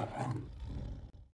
了。